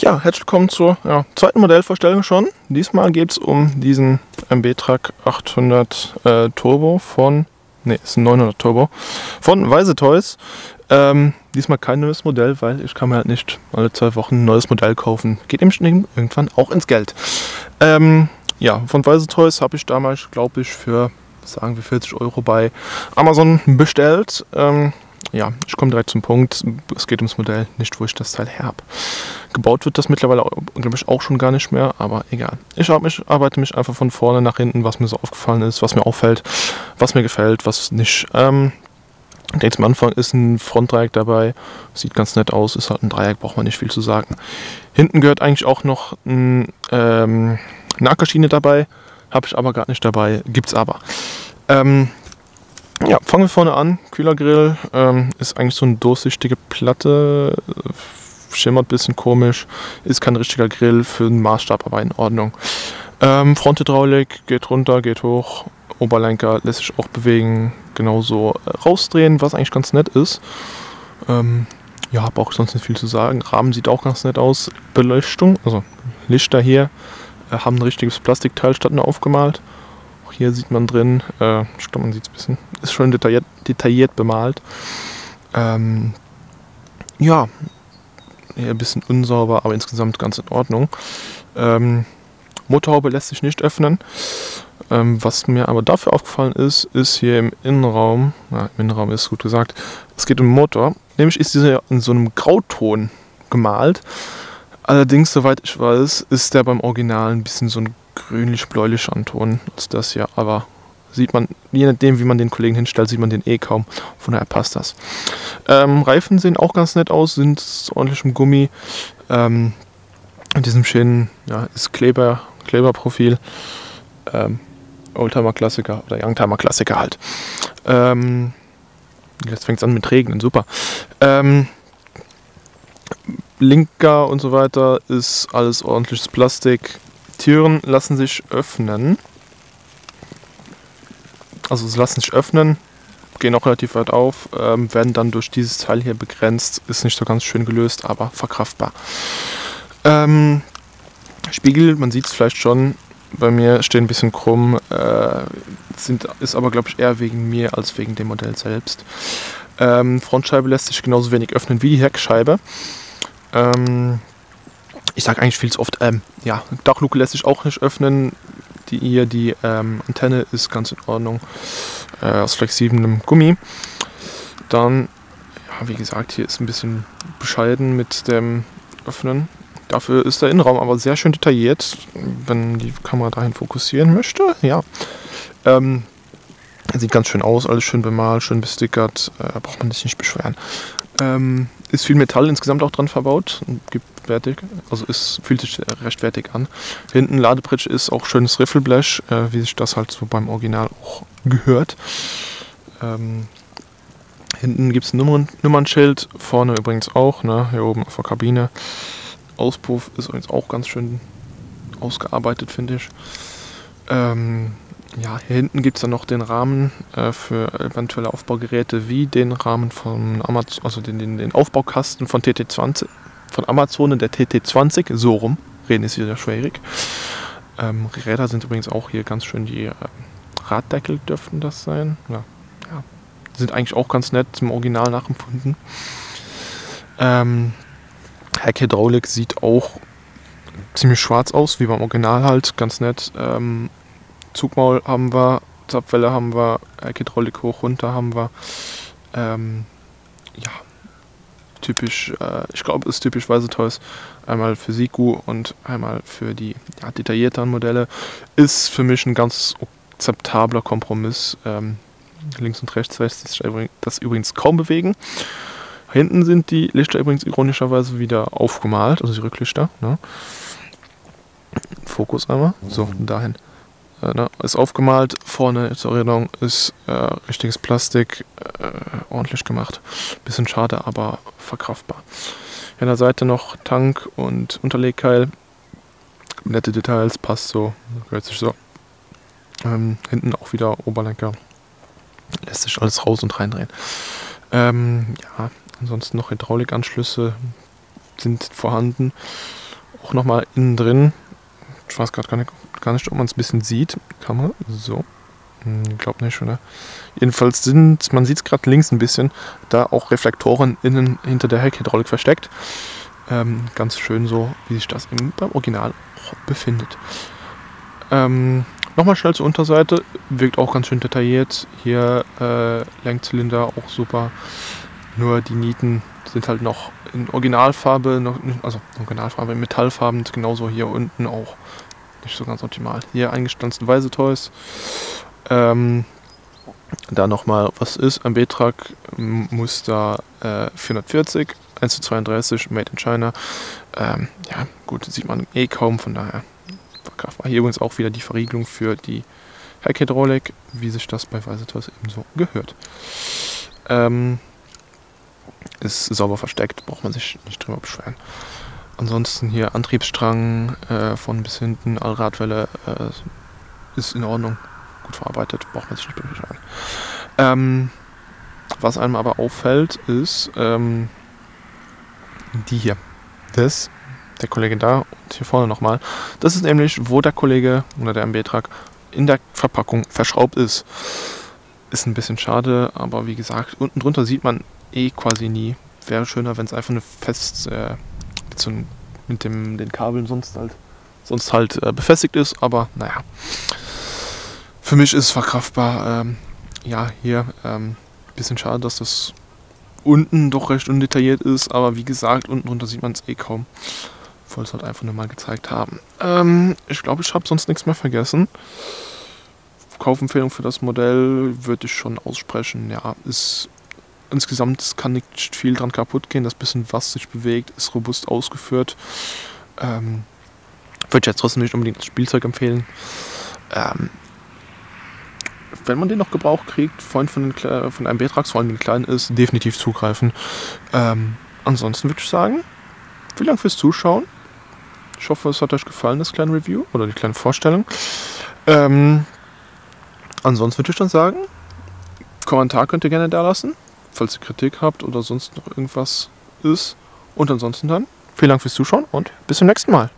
Ja, herzlich willkommen zur ja, zweiten Modellvorstellung schon. Diesmal geht es um diesen MB-Truck 800 äh, Turbo von, ne, ist ein 900 Turbo von Weise Toys. Ähm, diesmal kein neues Modell, weil ich kann mir halt nicht alle zwei Wochen ein neues Modell kaufen. Geht eben irgendwann auch ins Geld. Ähm, ja, von Weise Toys habe ich damals, glaube ich, für sagen wir 40 Euro bei Amazon bestellt. Ähm, ja, ich komme direkt zum Punkt. Es geht ums Modell, nicht wo ich das Teil her habe. Gebaut wird das mittlerweile, glaube ich, auch schon gar nicht mehr, aber egal. Ich mich, arbeite mich einfach von vorne nach hinten, was mir so aufgefallen ist, was mir auffällt, was mir gefällt, was nicht. Ähm, Jetzt am Anfang ist ein Frontdreieck dabei, sieht ganz nett aus, ist halt ein Dreieck, braucht man nicht viel zu sagen. Hinten gehört eigentlich auch noch ein, ähm, eine Ackerschiene dabei, habe ich aber gar nicht dabei, gibt's aber. Ähm, ja, fangen wir vorne an. Kühlergrill ähm, ist eigentlich so eine durchsichtige Platte, schimmert ein bisschen komisch, ist kein richtiger Grill für einen Maßstab, aber in Ordnung. Ähm, Fronthydraulik geht runter, geht hoch, Oberlenker lässt sich auch bewegen, genauso äh, rausdrehen, was eigentlich ganz nett ist. Ähm, ja, habe auch sonst nicht viel zu sagen. Rahmen sieht auch ganz nett aus. Beleuchtung, also Lichter hier, äh, haben ein richtiges Plastikteil statt nur aufgemalt. Hier sieht man drin, äh, ich glaube, man sieht es ein bisschen, ist schon detailliert, detailliert bemalt. Ähm, ja, ein bisschen unsauber, aber insgesamt ganz in Ordnung. Ähm, Motorhaube lässt sich nicht öffnen. Ähm, was mir aber dafür aufgefallen ist, ist hier im Innenraum, na, im Innenraum ist gut gesagt, es geht um den Motor. Nämlich ist dieser in so einem Grauton gemalt. Allerdings, soweit ich weiß, ist der beim Original ein bisschen so ein grünlich-bläulich Ton ist das ja, aber sieht man, je nachdem wie man den Kollegen hinstellt, sieht man den eh kaum. Von daher passt das. Ähm, Reifen sehen auch ganz nett aus, sind ordentlich im Gummi. Ähm, in diesem schönen, ja, ist Kleber, Kleberprofil. Ähm, Oldtimer Klassiker oder Youngtimer Klassiker halt. Ähm, jetzt fängt es an mit Regnen, super. Ähm, Linker und so weiter ist alles ordentliches Plastik. Türen lassen sich öffnen. Also sie lassen sich öffnen, gehen auch relativ weit auf, ähm, werden dann durch dieses Teil hier begrenzt. Ist nicht so ganz schön gelöst, aber verkraftbar. Ähm, Spiegel, man sieht es vielleicht schon, bei mir stehen ein bisschen krumm, äh, sind, ist aber glaube ich eher wegen mir als wegen dem Modell selbst. Ähm, Frontscheibe lässt sich genauso wenig öffnen wie die Heckscheibe. Ähm, ich sage eigentlich viel zu oft, ähm, ja, Dachluke lässt sich auch nicht öffnen. Die hier, die ähm, Antenne ist ganz in Ordnung, äh, aus flexiblem Gummi. Dann, ja, wie gesagt, hier ist ein bisschen bescheiden mit dem Öffnen. Dafür ist der Innenraum aber sehr schön detailliert, wenn die Kamera dahin fokussieren möchte. Ja, ähm, sieht ganz schön aus, alles schön bemalt, schön bestickert, äh, braucht man sich nicht beschweren. Ähm, ist viel Metall insgesamt auch dran verbaut, gibt wertig, also ist, fühlt sich recht wertig an. Hinten Ladebridge ist auch schönes Riffelblech, äh, wie sich das halt so beim Original auch gehört. Ähm, hinten gibt es ein Nummern, Nummernschild, vorne übrigens auch, ne, hier oben auf der Kabine. Auspuff ist übrigens auch ganz schön ausgearbeitet, finde ich. Ähm, ja, hier hinten gibt es dann noch den Rahmen äh, für eventuelle Aufbaugeräte wie den Rahmen von Amazon, also den, den, den Aufbaukasten von TT20, von Amazon der TT20, so rum, reden ist wieder schwierig. Ähm, Räder sind übrigens auch hier ganz schön, die äh, Raddeckel dürften das sein. Ja, ja, sind eigentlich auch ganz nett, zum Original nachempfunden. Ähm, Heckhydraulik sieht auch ziemlich schwarz aus, wie beim Original halt, ganz nett. Ähm, Zugmaul haben wir, Zapfwelle haben wir, Hydraulik hoch, runter haben wir. Ähm, ja, typisch, äh, ich glaube, ist typisch Toys. Einmal für Siku und einmal für die ja, detaillierteren Modelle. Ist für mich ein ganz akzeptabler Kompromiss. Ähm, links und rechts lässt sich das übrigens kaum bewegen. Hinten sind die Lichter übrigens ironischerweise wieder aufgemalt, also die Rücklichter. Ne? Fokus einmal. So, dahin. Äh, ne, ist aufgemalt, vorne zur Erinnerung ist äh, richtiges Plastik, äh, ordentlich gemacht. Bisschen schade, aber verkraftbar. An der Seite noch Tank und Unterlegkeil. Nette Details, passt so, gehört sich so. Ähm, hinten auch wieder Oberlenker. Lässt sich alles raus und reindrehen. Ähm, ja, ansonsten noch Hydraulikanschlüsse sind vorhanden. auch nochmal innen drin. Ich weiß gerade gar nicht, gar nicht, ob man es ein bisschen sieht. Kann man? So. Hm, glaub nicht, oder? Jedenfalls sind, man sieht es gerade links ein bisschen, da auch Reflektoren innen hinter der Heckhydraulik versteckt. Ähm, ganz schön so, wie sich das im, beim Original befindet. Ähm, Nochmal schnell zur Unterseite, wirkt auch ganz schön detailliert. Hier äh, Lenkzylinder auch super. Nur die Nieten sind halt noch in Originalfarbe, noch, also Originalfarbe in Metallfarben, genauso hier unten auch nicht so ganz optimal. Hier eingestanzte Weise Toys. Ähm, da nochmal, was ist ein Betrag? Muster äh, 440, 1 zu 32, Made in China. Ähm, ja, gut, sieht man eh kaum, von daher verkraftbar. Hier übrigens auch wieder die Verriegelung für die Heckhydraulik, wie sich das bei Weisetos ebenso gehört. Ähm, ist sauber versteckt, braucht man sich nicht drüber beschweren. Ansonsten hier Antriebsstrang äh, von bis hinten, Allradwelle äh, ist in Ordnung, gut verarbeitet, braucht man sich nicht beschweren. Ähm, was einem aber auffällt, ist ähm, die hier. Das, der Kollege da und hier vorne nochmal. Das ist nämlich, wo der Kollege oder der MB-Trag in der Verpackung verschraubt ist. Ist ein bisschen schade, aber wie gesagt, unten drunter sieht man eh quasi nie. Wäre schöner, wenn es einfach eine fest äh, mit, so, mit dem, den Kabeln sonst halt, sonst halt äh, befestigt ist, aber naja. Für mich ist es verkraftbar. Ähm, ja, hier ähm, bisschen schade, dass das unten doch recht undetailliert ist, aber wie gesagt, unten drunter sieht man es eh kaum. Wollte es halt einfach nur mal gezeigt haben. Ähm, ich glaube, ich habe sonst nichts mehr vergessen. Kaufempfehlung für das Modell würde ich schon aussprechen. Ja, ist insgesamt kann nicht viel dran kaputt gehen. Das bisschen, was sich bewegt, ist robust ausgeführt. Ähm, würde ich jetzt trotzdem nicht unbedingt das Spielzeug empfehlen. Ähm, wenn man den noch gebraucht kriegt, Freund von, den, von einem Betrags, vor allem den kleinen ist, definitiv zugreifen. Ähm, ansonsten würde ich sagen, vielen Dank fürs Zuschauen. Ich hoffe, es hat euch gefallen, das kleine Review oder die kleine Vorstellung. Ähm, ansonsten würde ich dann sagen, Kommentar könnt ihr gerne da lassen falls ihr Kritik habt oder sonst noch irgendwas ist. Und ansonsten dann, vielen Dank fürs Zuschauen und bis zum nächsten Mal.